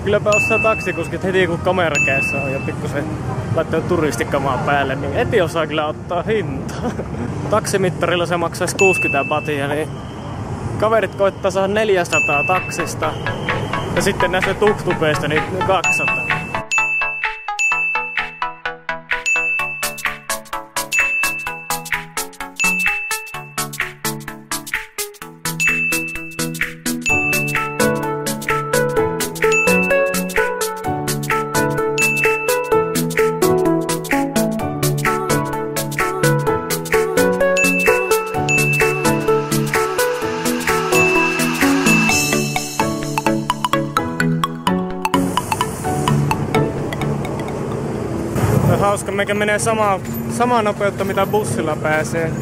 Kylläpä osaa taksikuskit heti kun kamera kädessä on ja pikkusen laittaa turistikamaa päälle, niin heti osaa kyllä ottaa hintaa. Taksimittarilla se maksaisi 60 batia, niin kaverit koittaa saada 400 taksista ja sitten näistä tuktupeista niin 200. meikä menee samaa, samaa nopeutta mitä bussilla pääsee.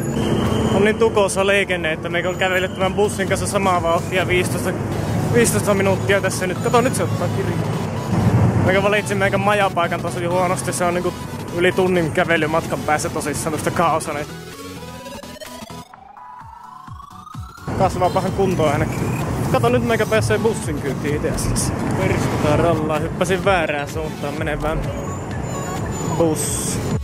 On niin tukossa liikenne, että meikä on kävellyt tämän bussin kanssa samaa vauhtia 15, 15 minuuttia tässä nyt. Kato, nyt se ottaa kirja. Meikä valitsin meikä majapaikan tosi huonosti. Se on niinku yli tunnin kävelymatkan päässä tosissaan tuosta kaosaneet. Kasvaa pahan ainakin. Kato nyt meikä pääsee bussin kyytiin itse asiassa. Perskutaan rollaa. Hyppäsin väärään suuntaan menevään Bolso.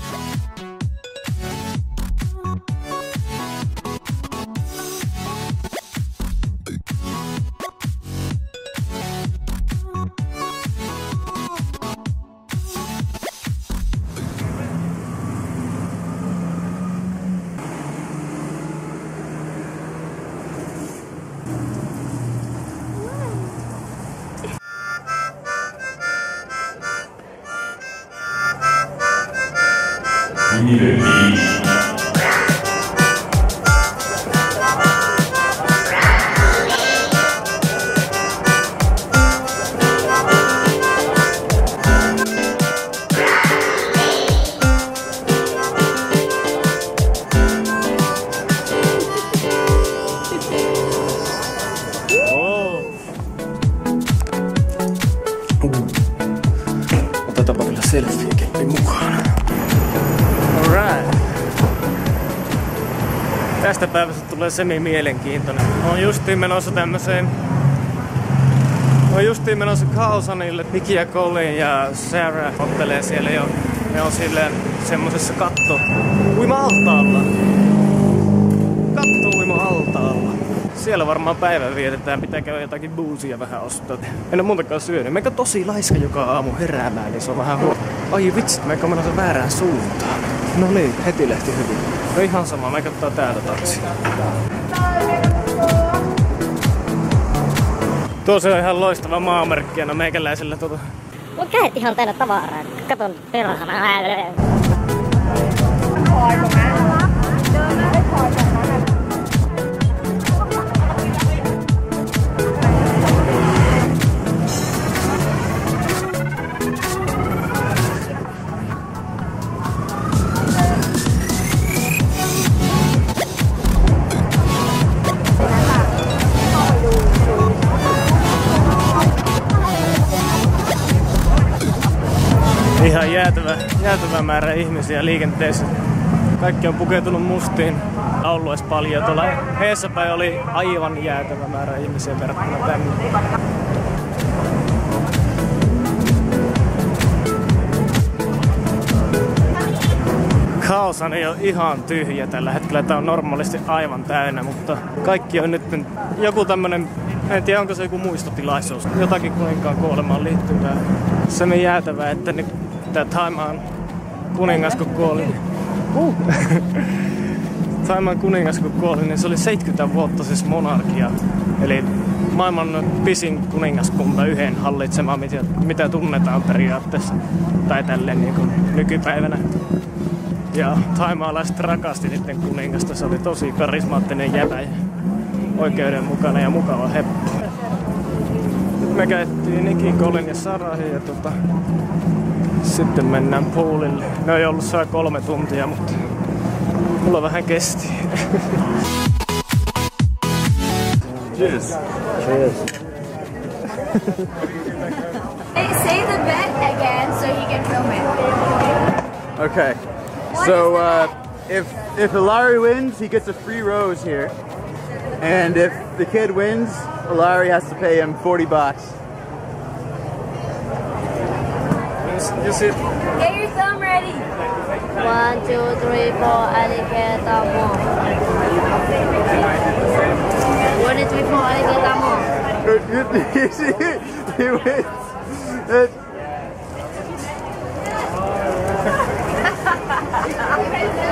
Tästä päivästä tulee semi-mielenkiintoinen. Olen justiin menossa tämmöiseen... Olen justiin menossa Carlsonille. Vicky ja Colin ja Sarah ottelee siellä jo. Ne on silleen semmosessa katto... Uima-altaalla. Katto uima-altaalla. Siellä varmaan päivän vietetään, pitää käydä jotakin buusia vähän ostaa. En ole muutakaan syönyt. Meikä tosi laiska joka aamu heräämään, niin se on vähän huo... Ai vitsi, meikä on menossa väärään suuntaan. No niin, heti lähti hyvin. No ihan sama, meikä ottaa täältä taksi. Tuossa on ihan loistava maamerkki, no meikäläisellä tuota... Mun kädet ihan täynnä tavaraa. Katon perhana. Jäätävä, jäätävä määrä ihmisiä liikenteessä. Kaikki on pukeutunut mustiin. Ollut edes paljon. Tuolla Heessapäin oli aivan jäätävä määrä ihmisiä verrattuna tänne. Kaosan ei ole ihan tyhjä tällä hetkellä. Tää on normaalisti aivan täynnä, mutta kaikki on nyt joku tämmönen, en tiedä onko se joku muistotilaisuus. Jotakin kuninkaan kuolemaan liittyvää. Se me jäätävää, että nyt tää Taimaan kuningas kun kuoli. Uh. Taimaan kuningas kun kuoli, niin se oli 70 vuotta siis monarkia. Eli maailman pisin kuningaskunta yhden hallitsema, mitä, mitä tunnetaan periaatteessa. Tai tälleen niin kuin nykypäivänä. Ja taimaalaiset rakasti niiden kuningasta. Se oli tosi karismaattinen jäbä ja oikeudenmukainen ja mukava heppu. Me käyttiin Nikin, Colin ja Sarahin ja tota, sitten mennään poolille. Ne on ollut saa kolme tuntia, mutta mulla vähän kesti. Cheers. Cheers. Hey, say the bet again so he can film it. Okay. So uh, if if Hilary wins, he gets a free rose here, and if the kid wins, Hilary has to pay him forty bucks. You sit. Get your thumb ready. One, two, three, four, alligator more. One, two, three, four, alligator more. You see, he wins. It,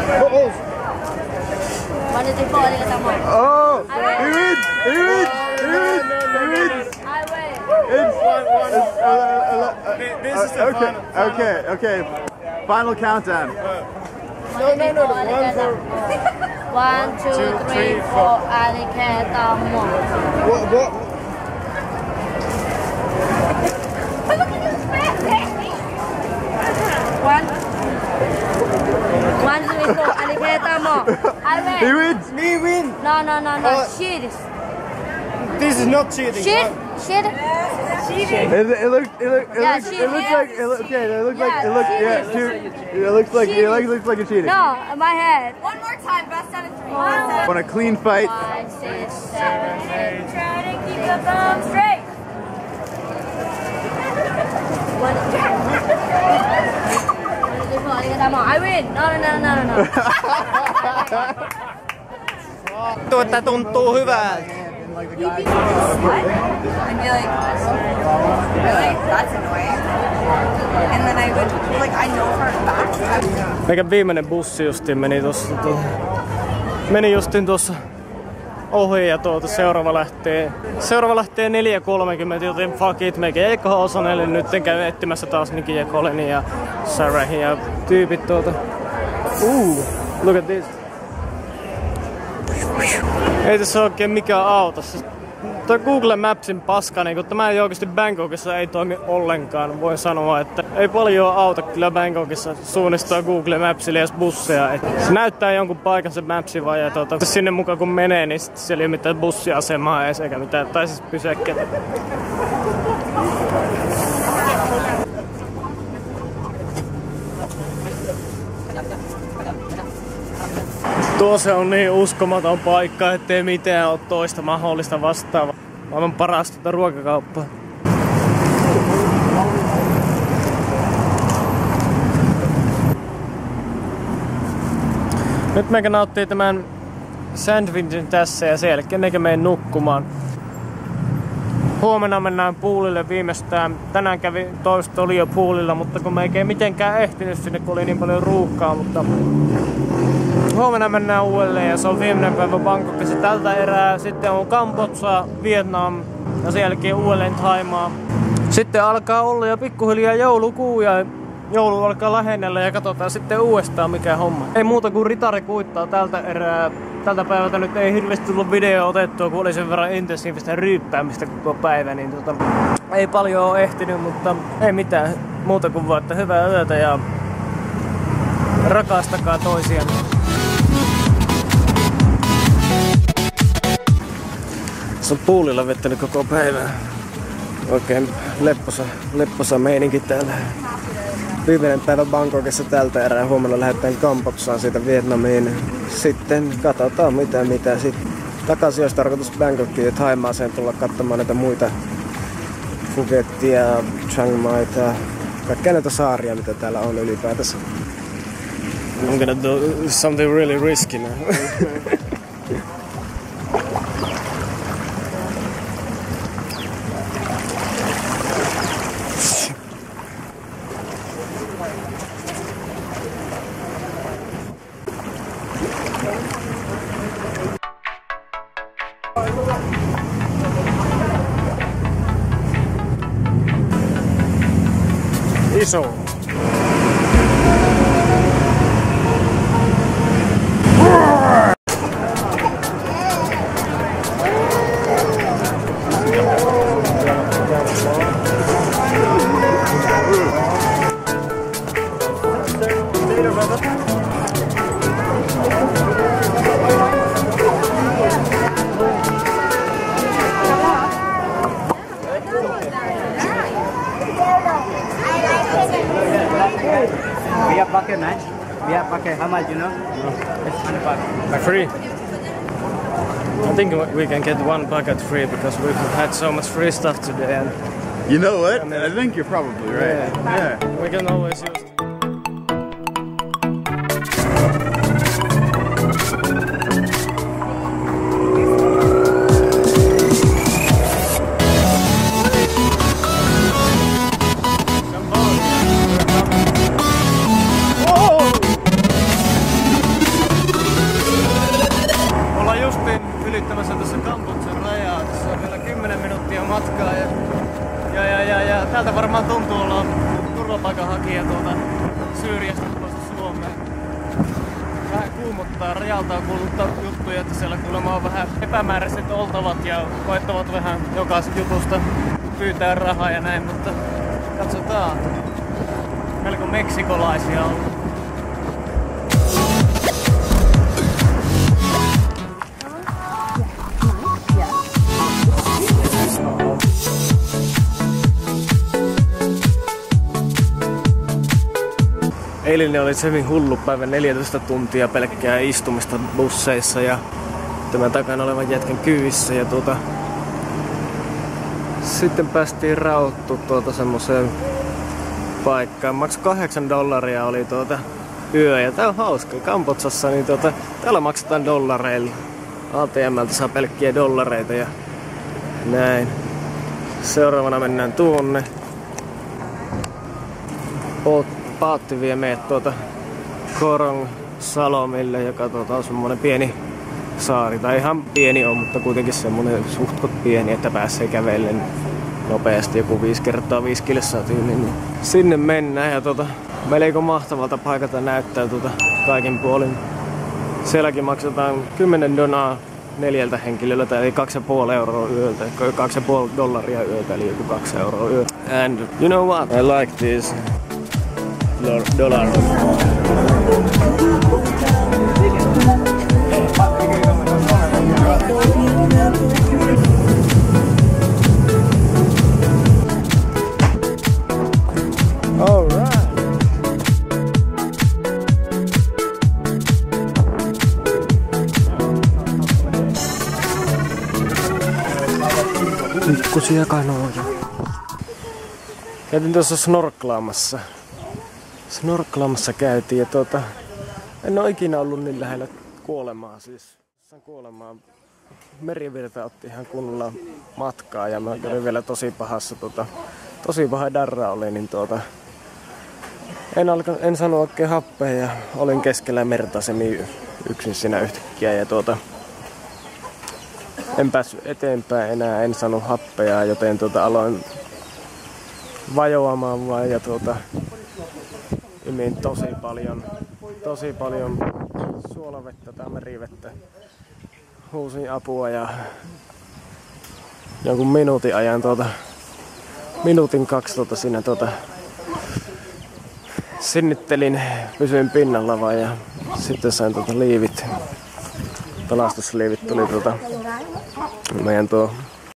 oh, oh. One, two, three, four, alligator more. oh, he wins. He wins. He wins. He wins. I win. It's, it's, uh, uh, uh, This is the okay, final- final. okay, okay. Final countdown. No, no, no, one for... One, two, Two, three, three, four, alligator more. What? What? One. One, two, three, four, alligator more. I He win. wins. Me win. No, no, no, no. Uh, Shit. This is not cheating. Shit. Shit. It, it looks. It, look, it Yeah, looks. she It looks like. It look, okay. It looks like. Yeah, It looks. she Yeah. is. Two, it looks like. She It looks, looks like you're cheating. No, my head. One more time. Best out of three. Want a clean fight? Five, six, seven, eight. Try to keep the thumb straight. One, two, three, four, alligator more. I win. No, no, no, no, no, no. Tuo, että tuntuu hyvältä. I'd be like, really? That's annoying. And then I would, like, I know for a fact. Viimeinen bussi justiin meni tossa. Tuo, meni justiin tuossa ohi ja tuota seuraava lähtee. Seuraava lähtee 4.30, joten fuck it, meikä jäi Osanelle nyt käy etsimässä taas Nikin ja Colenin ja Sarahin ja tyypit tuota. Uh, look at this. Ei tässä oikein mikään auto. Siis Tuo Google Mapsin paska, niin kun tämä ei oikeasti Bangkokissa ei toimi ollenkaan. Voin sanoa, että ei paljon auta kyllä Bangkokissa suunnistaa Google Mapsille edes busseja. Et se näyttää jonkun paikan se mapsi vaan ja tuota, sinne mukaan kun menee, niin siellä ei ole mitään bussiasemaa edes eikä mitään, tai siis pysäkkeitä. Tuo se on niin uskomaton paikka, ettei mitään ole toista mahdollista vastaavaa. Maailman parasta tuota ruokakauppaa. Nyt meikä nauttii tämän sandwichin tässä ja sen jälkeen meikä nukkumaan. Huomenna mennään puulille viimeistään. Tänään kävi toista oli jo puulilla, mutta kun meikä ei mitenkään ehtinyt sinne, kun oli niin paljon ruuhkaa, mutta huomenna mennään uudelleen ja se on viimeinen päivä Bangkokissa tältä erää. Sitten on Kambodža, Vietnam ja sen jälkeen uudelleen Thaimaa. Sitten alkaa olla jo pikkuhiljaa joulukuu ja joulu alkaa lähennellä ja katsotaan sitten uudestaan mikä homma. Ei muuta kuin ritari kuittaa tältä erää. Tältä päivältä nyt ei hirveästi tullut video otettua, kun oli sen verran intensiivistä ryyppäämistä koko päivä, niin tota, ei paljon ole ehtinyt, mutta ei mitään muuta kuin vaan, että hyvää yötä ja rakastakaa toisianne. Se on puulilla vettänyt koko päivän. Oikein lepposa, lepposa meininki täällä. Viimeinen päivä Bangkokissa tältä erää. Huomenna lähdetään Kambodsaan siitä Vietnamiin. Sitten katsotaan mitä mitä sitten. Takaisin olisi tarkoitus Bangkokiin ja Thaimaaseen tulla katsomaan näitä muita Phukettia, Chiang Maita, kaikkia näitä saaria mitä täällä on ylipäätänsä. I'm gonna do something really risky now. Iso. how much you know? Oh. It's one pack. Free. I think we can get one packet free because we've had so much free stuff today and You know what? I mean, I think you're probably right. Yeah. We can always use matkaa ja, ja, ja, ja, ja täältä varmaan tuntuu olla turvapaikanhakija tuolta Syyriasta tulossa Suomeen. Vähän kuumottaa. Rajalta on kuullut juttuja, että siellä kuulemma on vähän epämääräiset oltavat ja koettavat vähän jokaisen jutusta pyytää rahaa ja näin, mutta katsotaan. Melko meksikolaisia on. Eilinen oli hyvin hullu päivä, 14 tuntia pelkkää istumista busseissa ja tämän takana olevan jätkän kyyvissä ja tuota... Sitten päästiin rauttu tuota semmoseen paikkaan. Maks 8 dollaria oli tuota yö ja tää on hauska. Kambotsassa niin tuota, täällä maksetaan dollareilla. ATMltä saa pelkkiä dollareita ja näin. Seuraavana mennään tuonne. Oot Paatti vie meidät tuota Korong Salomille, joka tuota on semmonen pieni saari. Tai ihan pieni on, mutta kuitenkin semmonen suhtkot pieni, että pääsee kävellen nopeasti joku viisi kertaa viisi kilsaa tyyliin. Niin sinne mennään ja tuota, melko mahtavalta paikalta näyttää tuota kaikin puolin. Sielläkin maksetaan 10 donaa neljältä henkilöltä, eli 2,5 euroa yöltä, 2,5 dollaria yöltä, eli joku 2 euroa yö. And you know what? I like this dollar. Pikkusia kanoja. Käytin tuossa snorklaamassa snorklaamassa käytiin ja tuota, en ole ikinä ollut niin lähellä kuolemaa siis. Kuolemaa. Merivirta otti ihan kunnolla matkaa ja mä olin vielä tosi pahassa tota, tosi paha darra oli, niin tuota, en, alka, en saanut oikein happea ja olin keskellä merta semi yksin siinä yhtäkkiä ja tuota, en päässyt eteenpäin enää, en saanut happea, joten tuota, aloin vajoamaan vaan ja tuota, imin tosi paljon, tosi paljon suolavettä tai merivettä. Huusin apua ja jonkun minuutin ajan tuota, minuutin kaksi tuota siinä tuota, sinnittelin, pysyin pinnalla vaan ja sitten sain tuota liivit, pelastusliivit tuli tuota meidän tuo